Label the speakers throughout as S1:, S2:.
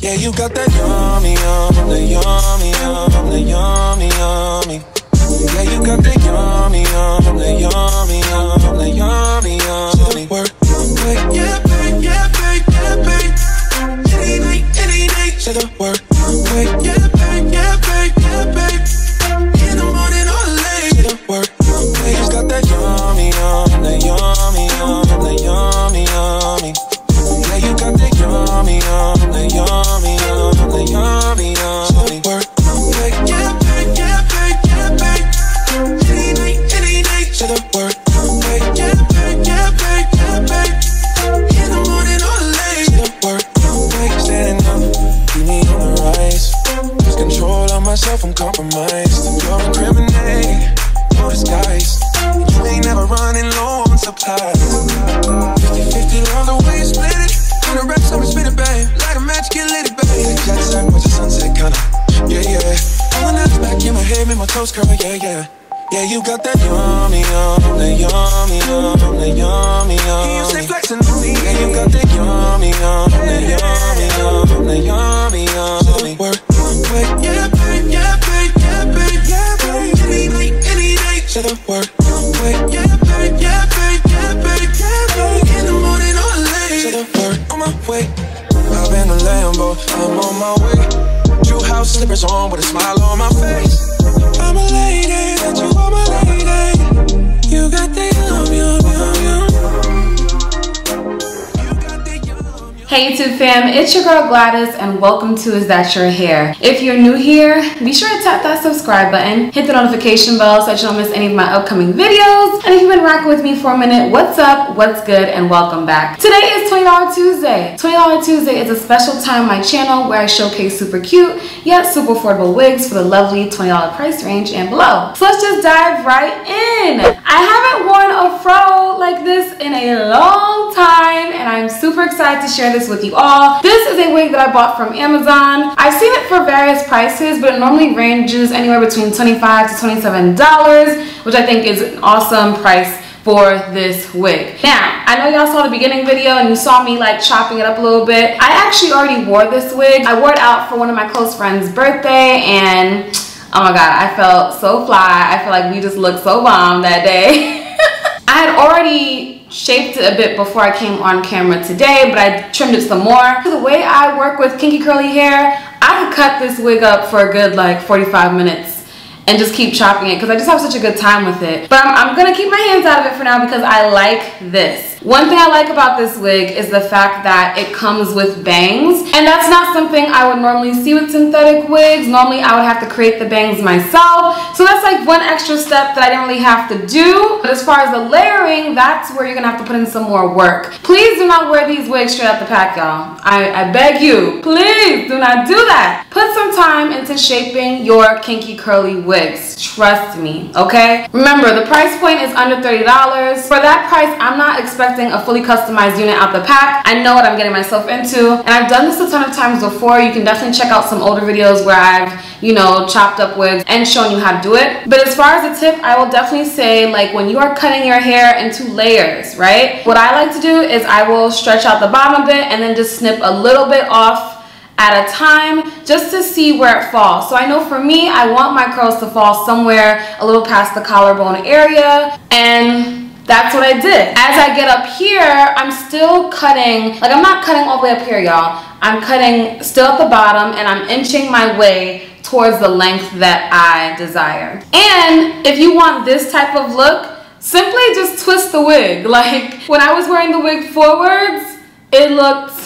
S1: Yeah, you got that yummy, yum, the yummy, yum, the yummy, yummy. Yeah, you got that yummy, yum, the yummy, yum, the yummy, yummy. Work, yeah, babe, yeah, babe, yeah, babe. Any night, any night, say the word. In my head, make my toes curl, yeah, yeah. Yeah, you got that yummy, yum, the yummy, yum, the yummy, yum. You stay flexing on me. Yeah, you got that yummy, yum, the yummy, yum, the yummy, yummy. Work, wait, yeah, babe, yeah, babe, yeah, babe, yeah, babe. Any night, any night, say the word. Wait, yeah, babe, yeah, babe, yeah, babe, yeah, babe. In the morning or late, say the word. On my way, I've been a Lambo, I'm on my way. Drew House slippers on with a smile
S2: Hey YouTube fam, it's your girl Gwladys and welcome to Is That Your Hair? If you're new here, be sure to tap that subscribe button, hit the notification bell so that you don't miss any of my upcoming videos. And if you've been rocking with me for a minute, what's up, what's good, and welcome back. Today is $20 Tuesday. $20 Tuesday is a special time on my channel where I showcase super cute, yet super affordable wigs for the lovely $20 price range and below. So let's just dive right in. I haven't worn a fro like this in a long time and I'm super excited to share this with you all. This is a wig that I bought from Amazon. I've seen it for various prices, but it normally ranges anywhere between 25 to $27, which I think is an awesome price for this wig. Now, I know y'all saw the beginning video and you saw me like chopping it up a little bit. I actually already wore this wig. I wore it out for one of my close friends' birthday and oh my god, I felt so fly. I feel like we just looked so bomb that day. I had already shaped it a bit before I came on camera today, but I trimmed it some more. The way I work with kinky curly hair, I could cut this wig up for a good like 45 minutes and just keep chopping it because I just have such a good time with it. But I'm, I'm gonna keep my hands out of it for now because I like this. One thing I like about this wig is the fact that it comes with bangs and that's not something I would normally see with synthetic wigs. Normally I would have to create the bangs myself. So that's like one extra step that I didn't really have to do. But as far as the layering, that's where you're gonna have to put in some more work. Please do not wear these wigs straight out the pack, y'all. I, I beg you, please do not do that. Put some time into shaping your kinky curly wigs. Trust me, okay? Remember, the price point is under $30. For that price, I'm not expecting a fully customized unit out the pack. I know what I'm getting myself into. And I've done this a ton of times before. You can definitely check out some older videos where I've, you know, chopped up wigs and shown you how to do it. But as far as a tip, I will definitely say like when you are cutting your hair into layers, right? What I like to do is I will stretch out the bottom a bit and then just snip a little bit off at a time just to see where it falls. So I know for me, I want my curls to fall somewhere a little past the collarbone area and that's what I did. As I get up here, I'm still cutting, like I'm not cutting all the way up here, y'all. I'm cutting still at the bottom and I'm inching my way towards the length that I desire. And if you want this type of look, simply just twist the wig. Like when I was wearing the wig forwards, it looked,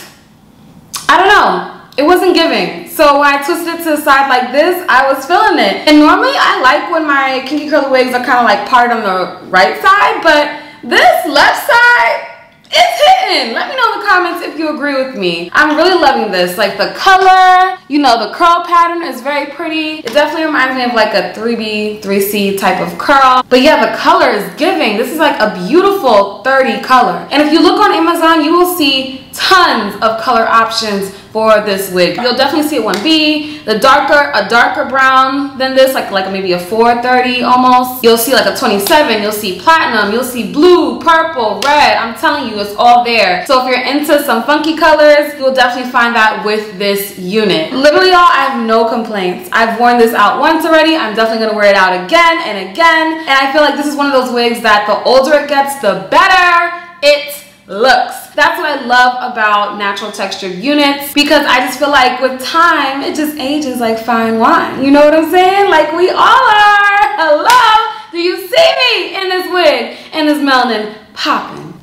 S2: I don't know, it wasn't giving. So when I twisted it to the side like this, I was feeling it. And normally I like when my kinky curly wigs are kind of like part on the right side, but this left side, it's hitting. Let me know in the comments if you agree with me. I'm really loving this. Like the color, you know, the curl pattern is very pretty. It definitely reminds me of like a 3B, 3C type of curl. But yeah, the color is giving. This is like a beautiful 30 color. And if you look on Amazon, you will see tons of color options for this wig. You'll definitely see a 1B, the darker, a darker brown than this, like, like maybe a 430 almost. You'll see like a 27, you'll see platinum, you'll see blue, purple, red. I'm telling you, it's all there. So if you're into some funky colors, you'll definitely find that with this unit. Literally y'all, I have no complaints. I've worn this out once already. I'm definitely gonna wear it out again and again. And I feel like this is one of those wigs that the older it gets, the better it looks. That's what I love about natural textured units because I just feel like with time, it just ages like fine wine. You know what I'm saying? Like we all are. Hello? Do you see me in this wig and this melanin popping?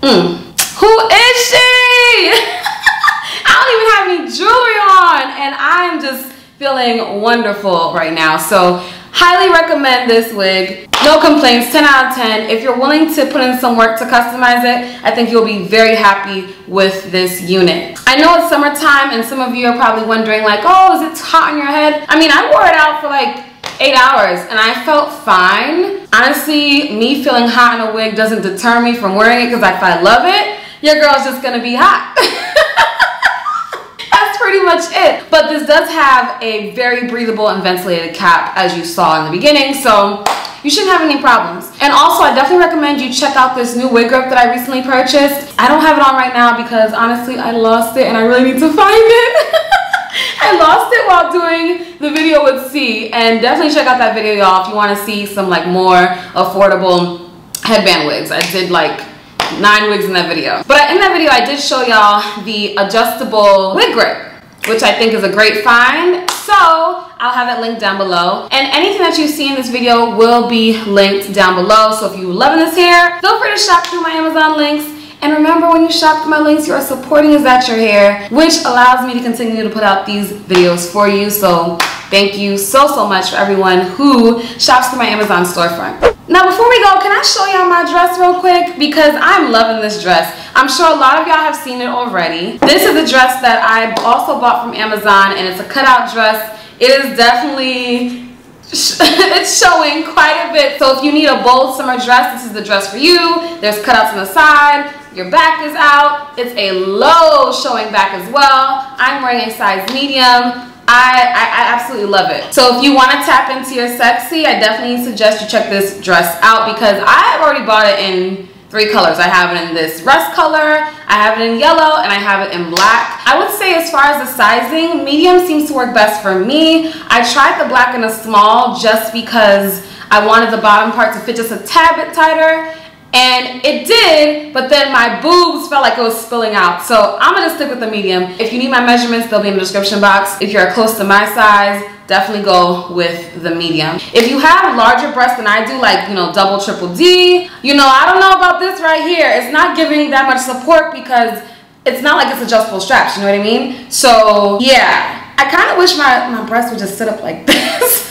S2: Mm. Who is she? I don't even have any jewelry on and I'm just feeling wonderful right now. So highly recommend this wig. No complaints, 10 out of 10. If you're willing to put in some work to customize it, I think you'll be very happy with this unit. I know it's summertime and some of you are probably wondering like, oh, is it hot on your head? I mean, I wore it out for like eight hours and I felt fine. Honestly, me feeling hot in a wig doesn't deter me from wearing it because if I love it, your girl's just gonna be hot. pretty much it. But this does have a very breathable and ventilated cap as you saw in the beginning. So you shouldn't have any problems. And also, I definitely recommend you check out this new wig grip that I recently purchased. I don't have it on right now because honestly, I lost it and I really need to find it. I lost it while doing the video with C and definitely check out that video y'all if you want to see some like more affordable headband wigs. I did like nine wigs in that video. But in that video, I did show y'all the adjustable wig grip which I think is a great find. So I'll have it linked down below. And anything that you see in this video will be linked down below. So if you're loving this hair, feel free to shop through my Amazon links. And remember when you shop through my links, you are supporting Is That Your Hair, which allows me to continue to put out these videos for you. So thank you so, so much for everyone who shops through my Amazon storefront. Now before we go, can I show y'all my dress real quick? Because I'm loving this dress. I'm sure a lot of y'all have seen it already. This is a dress that I also bought from Amazon and it's a cutout dress. It is definitely it's showing quite a bit. So if you need a bold summer dress, this is the dress for you. There's cutouts on the side. Your back is out. It's a low showing back as well. I'm wearing a size medium. I, I, absolutely love it. So if you want to tap into your sexy, I definitely suggest you check this dress out because I've already bought it in three colors. I have it in this rust color, I have it in yellow, and I have it in black. I would say as far as the sizing, medium seems to work best for me. I tried the black in a small just because I wanted the bottom part to fit just a tad bit tighter and it did, but then my boobs felt like it was spilling out. So I'm gonna stick with the medium. If you need my measurements, they'll be in the description box. If you're close to my size, definitely go with the medium. If you have larger breasts than I do, like, you know, double, triple D, you know, I don't know about this right here. It's not giving that much support because it's not like it's adjustable straps, you know what I mean? So yeah, I kind of wish my, my breasts would just sit up like this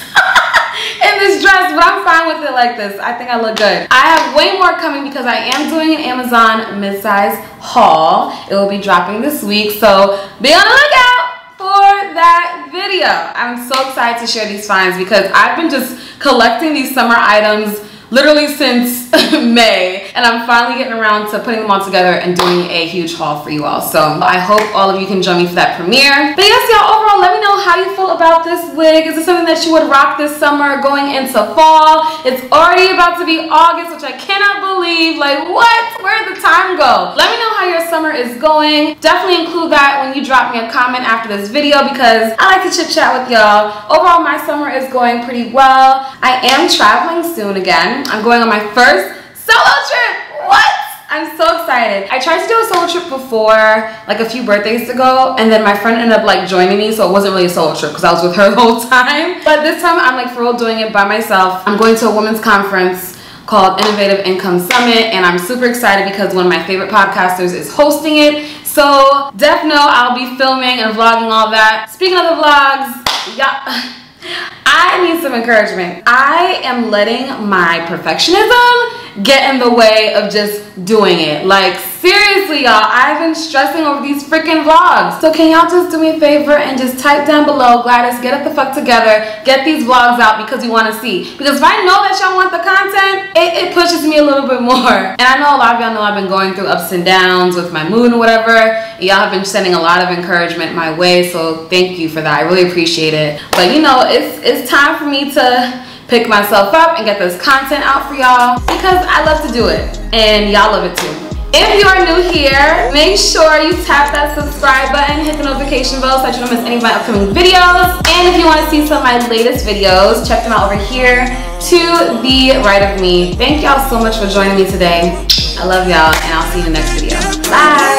S2: this dress, but I'm fine with it like this. I think I look good. I have way more coming because I am doing an Amazon mid-size haul. It will be dropping this week, so be on the lookout for that video. I'm so excited to share these finds because I've been just collecting these summer items literally since May and I'm finally getting around to putting them all together and doing a huge haul for you all. So I hope all of you can join me for that premiere. But yes, y'all, overall, let me know how you feel about this wig. Is this something that you would rock this summer going into fall? It's already about to be August, which I cannot believe. Like, what? Where did the time go? Let me know how your summer is going. Definitely include that when you drop me a comment after this video because I like to chit chat with y'all. Overall, my summer is going pretty well. I am traveling soon again. I'm going on my first solo trip. What? I'm so excited. I tried to do a solo trip before, like a few birthdays ago, and then my friend ended up like joining me, so it wasn't really a solo trip because I was with her the whole time. But this time I'm like for real doing it by myself. I'm going to a women's conference called Innovative Income Summit, and I'm super excited because one of my favorite podcasters is hosting it. So def definitely I'll be filming and vlogging all that. Speaking of the vlogs, yeah. I need some encouragement. I am letting my perfectionism get in the way of just doing it. Like seriously y'all, I've been stressing over these freaking vlogs. So can y'all just do me a favor and just type down below, Gwladys, get it the fuck together, get these vlogs out because you want to see. Because if I know that y'all want the content, it, it pushes me a little bit more. And I know a lot of y'all know I've been going through ups and downs with my mood and whatever. Y'all have been sending a lot of encouragement my way, so thank you for that. I really appreciate it. But you know, it's it's time for me to pick myself up and get this content out for y'all because I love to do it and y'all love it too. If you are new here, make sure you tap that subscribe button, hit the notification bell so that you don't miss any of my upcoming videos. And if you want to see some of my latest videos, check them out over here to the right of me. Thank y'all so much for joining me today. I love y'all and I'll see you in the next video. Bye!